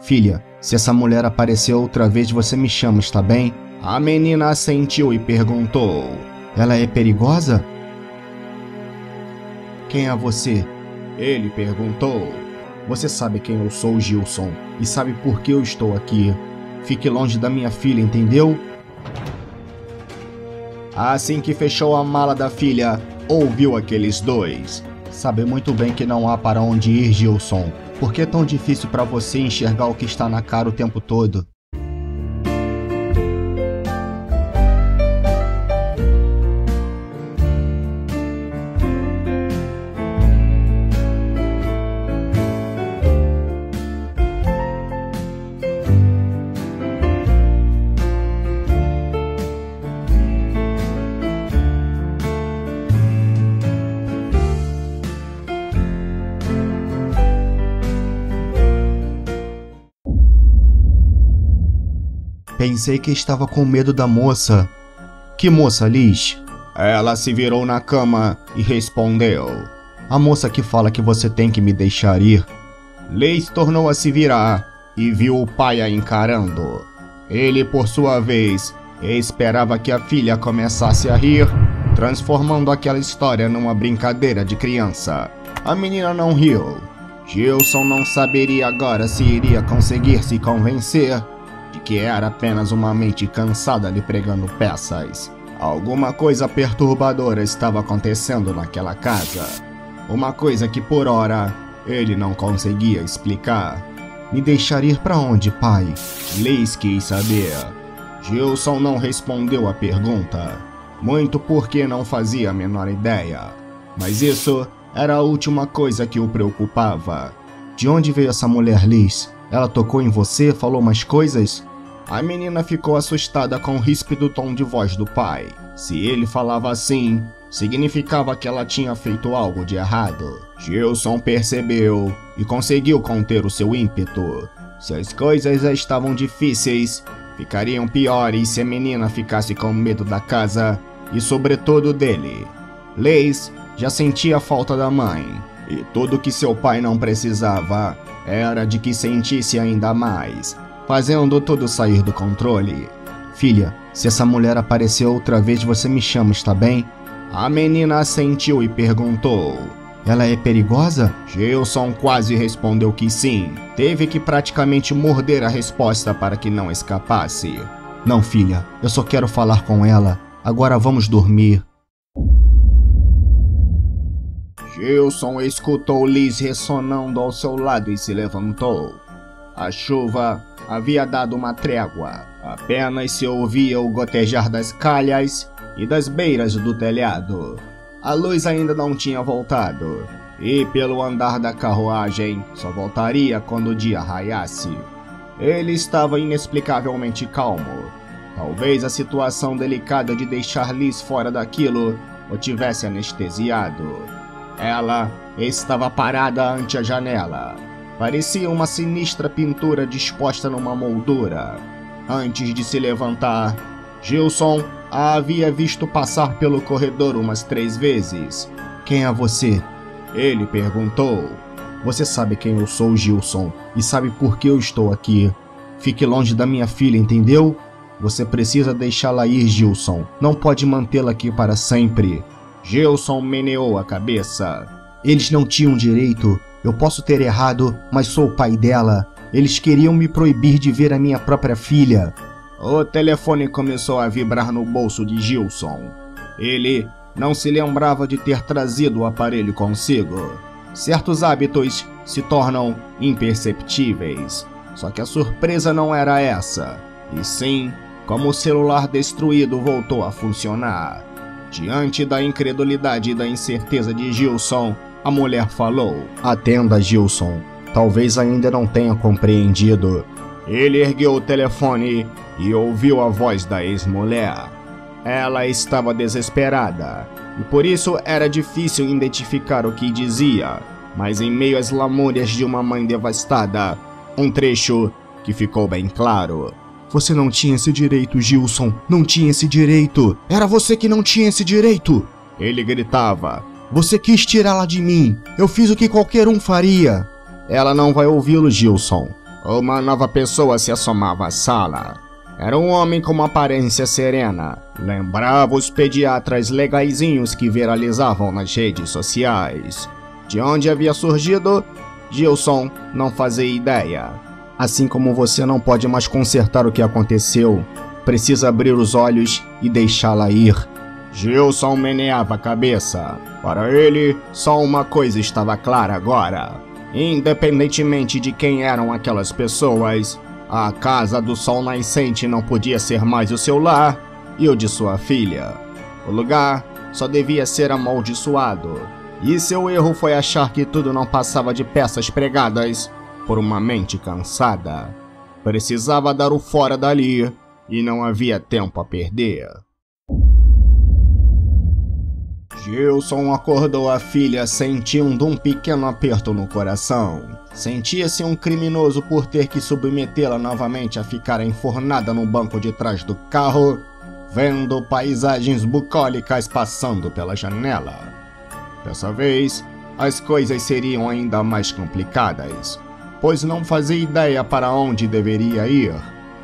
Filha, se essa mulher aparecer outra vez, você me chama, está bem? A menina assentiu e perguntou: Ela é perigosa? Quem é você? Ele perguntou. Você sabe quem eu sou, Gilson, e sabe por que eu estou aqui. Fique longe da minha filha, entendeu? Assim que fechou a mala da filha, ouviu aqueles dois. Sabe muito bem que não há para onde ir, Gilson. Por que é tão difícil para você enxergar o que está na cara o tempo todo? Pensei que estava com medo da moça. Que moça, Liz? Ela se virou na cama e respondeu: A moça que fala que você tem que me deixar ir. Liz tornou a se virar e viu o pai a encarando. Ele, por sua vez, esperava que a filha começasse a rir, transformando aquela história numa brincadeira de criança. A menina não riu. Gilson não saberia agora se iria conseguir se convencer de que era apenas uma mente cansada lhe pregando peças. Alguma coisa perturbadora estava acontecendo naquela casa. Uma coisa que por hora ele não conseguia explicar. Me deixar ir para onde, pai? Liz quis saber. Gilson não respondeu a pergunta, muito porque não fazia a menor ideia. Mas isso era a última coisa que o preocupava. De onde veio essa mulher, Liz? Ela tocou em você, falou mais coisas? A menina ficou assustada com o ríspido tom de voz do pai. Se ele falava assim, significava que ela tinha feito algo de errado. Gilson percebeu e conseguiu conter o seu ímpeto. Se as coisas já estavam difíceis, ficariam piores se a menina ficasse com medo da casa e, sobretudo, dele. Leis já sentia a falta da mãe, e tudo que seu pai não precisava era de que sentisse ainda mais, fazendo tudo sair do controle. Filha, se essa mulher aparecer outra vez, você me chama, está bem? A menina assentiu e perguntou: Ela é perigosa? Gilson quase respondeu que sim. Teve que praticamente morder a resposta para que não escapasse. Não, filha, eu só quero falar com ela. Agora vamos dormir. Gilson escutou Liz ressonando ao seu lado e se levantou. A chuva havia dado uma trégua. Apenas se ouvia o gotejar das calhas e das beiras do telhado. A luz ainda não tinha voltado, e pelo andar da carruagem só voltaria quando o dia raiasse. Ele estava inexplicavelmente calmo. Talvez a situação delicada de deixar Liz fora daquilo o tivesse anestesiado. Ela estava parada ante a janela. Parecia uma sinistra pintura disposta numa moldura. Antes de se levantar, Gilson a havia visto passar pelo corredor umas três vezes. Quem é você? Ele perguntou. Você sabe quem eu sou, Gilson, e sabe por que eu estou aqui. Fique longe da minha filha, entendeu? Você precisa deixá-la ir, Gilson. Não pode mantê-la aqui para sempre. Gilson meneou a cabeça. Eles não tinham direito. Eu posso ter errado, mas sou o pai dela. Eles queriam me proibir de ver a minha própria filha. O telefone começou a vibrar no bolso de Gilson. Ele não se lembrava de ter trazido o aparelho consigo. Certos hábitos se tornam imperceptíveis. Só que a surpresa não era essa, e sim como o celular destruído voltou a funcionar. Diante da incredulidade e da incerteza de Gilson, a mulher falou: Atenda, Gilson. Talvez ainda não tenha compreendido. Ele ergueu o telefone e ouviu a voz da ex-mulher. Ela estava desesperada e por isso era difícil identificar o que dizia, mas em meio às lamúrias de uma mãe devastada, um trecho que ficou bem claro. Você não tinha esse direito, Gilson. Não tinha esse direito. Era você que não tinha esse direito. Ele gritava. Você quis tirá-la de mim. Eu fiz o que qualquer um faria. Ela não vai ouvi-lo, Gilson. uma nova pessoa se assomava à sala. Era um homem com uma aparência serena. Lembrava os pediatras legaizinhos que viralizavam nas redes sociais. De onde havia surgido, Gilson não fazia ideia. Assim como você não pode mais consertar o que aconteceu, precisa abrir os olhos e deixá-la ir. Gilson meneava a cabeça. Para ele, só uma coisa estava clara agora. Independentemente de quem eram aquelas pessoas, a casa do sol nascente não podia ser mais o seu lar e o de sua filha. O lugar só devia ser amaldiçoado. E seu erro foi achar que tudo não passava de peças pregadas por uma mente cansada. Precisava dar o fora dali e não havia tempo a perder. Gilson acordou a filha sentindo um pequeno aperto no coração. Sentia-se um criminoso por ter que submetê-la novamente a ficar enfornada no banco de trás do carro, vendo paisagens bucólicas passando pela janela. Dessa vez, as coisas seriam ainda mais complicadas, pois não fazia ideia para onde deveria ir.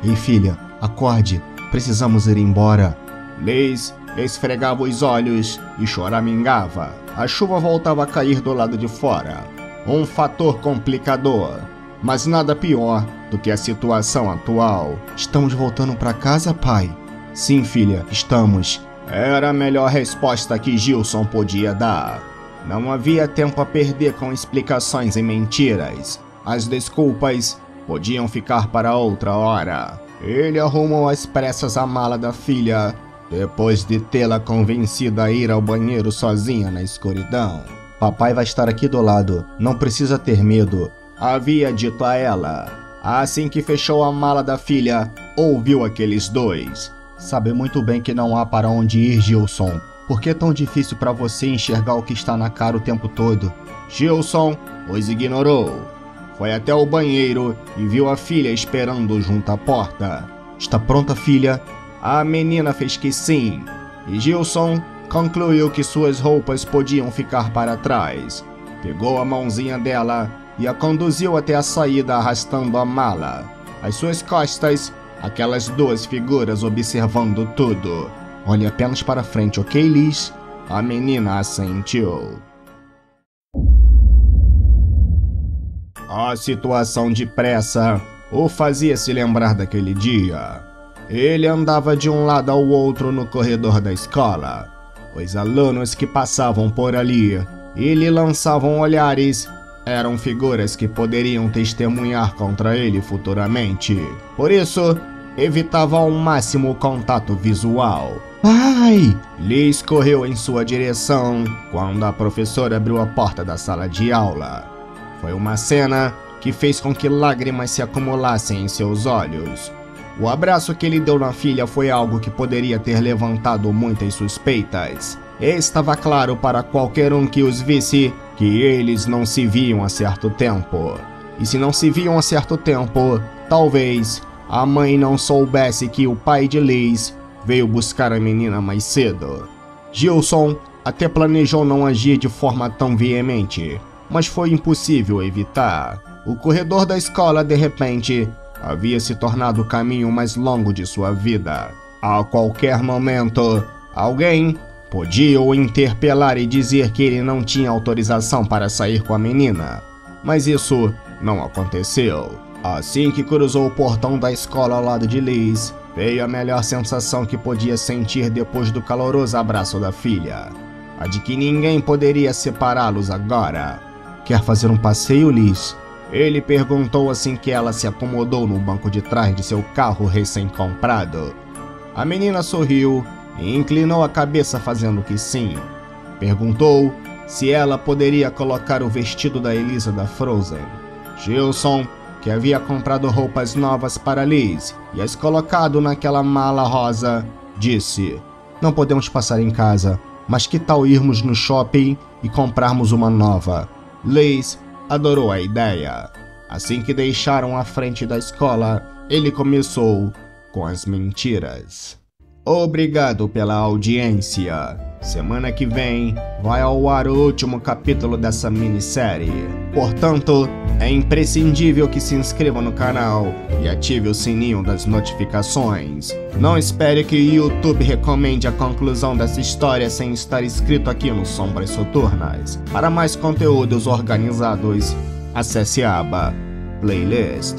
Ei, filha, acorde, precisamos ir embora. Liz esfregava os olhos e choramingava. A chuva voltava a cair do lado de fora. Um fator complicador, mas nada pior do que a situação atual. Estamos voltando para casa, pai? Sim, filha, estamos. Era a melhor resposta que Gilson podia dar. Não havia tempo a perder com explicações e mentiras. As desculpas podiam ficar para outra hora. Ele arrumou às pressas a mala da filha depois de tê-la convencido a ir ao banheiro sozinha na escuridão. Papai vai estar aqui do lado, não precisa ter medo, havia dito a ela. Assim que fechou a mala da filha, ouviu aqueles dois. Sabe muito bem que não há para onde ir, Gilson. Por que é tão difícil para você enxergar o que está na cara o tempo todo? Gilson os ignorou. Foi até o banheiro e viu a filha esperando junto à porta. Está pronta, filha? A menina fez que sim, e Gilson concluiu que suas roupas podiam ficar para trás. Pegou a mãozinha dela e a conduziu até a saída arrastando a mala. Às suas costas, aquelas duas figuras observando tudo. Olhe apenas para frente, ok, Liz? A menina assentiu. A situação de pressa o fazia se lembrar daquele dia. Ele andava de um lado ao outro no corredor da escola. Os alunos que passavam por ali e lhe lançavam olhares eram figuras que poderiam testemunhar contra ele futuramente. Por isso, evitava ao máximo o contato visual. Pai! Liz correu em sua direção quando a professora abriu a porta da sala de aula. Foi uma cena que fez com que lágrimas se acumulassem em seus olhos. O abraço que ele deu na filha foi algo que poderia ter levantado muitas suspeitas. Estava claro para qualquer um que os visse que eles não se viam há certo tempo. E se não se viam há certo tempo, talvez a mãe não soubesse que o pai de Liz veio buscar a menina mais cedo. Gilson até planejou não agir de forma tão veemente, mas foi impossível evitar. O corredor da escola de repente havia se tornado o caminho mais longo de sua vida. A qualquer momento, alguém podia o interpelar e dizer que ele não tinha autorização para sair com a menina. Mas isso não aconteceu. Assim que cruzou o portão da escola ao lado de Liz, veio a melhor sensação que podia sentir depois do caloroso abraço da filha. A de que ninguém poderia separá-los agora. Quer fazer um passeio, Liz? Ele perguntou assim que ela se acomodou no banco de trás de seu carro recém-comprado. A menina sorriu e inclinou a cabeça fazendo que sim. Perguntou se ela poderia colocar o vestido da Elisa da Frozen. Gilson, que havia comprado roupas novas para Liz e as colocado naquela mala rosa, disse: Não podemos passar em casa, mas que tal irmos no shopping e comprarmos uma nova? Liz adorou a ideia. Assim que deixaram a frente da escola, ele começou com as mentiras. Obrigado pela audiência. Semana que vem vai ao ar o último capítulo dessa minissérie. Portanto, é imprescindível que se inscreva no canal e ative o sininho das notificações. Não espere que o YouTube recomende a conclusão dessa história sem estar inscrito aqui no Sombras Soturnas. Para mais conteúdos organizados, acesse a aba Playlist.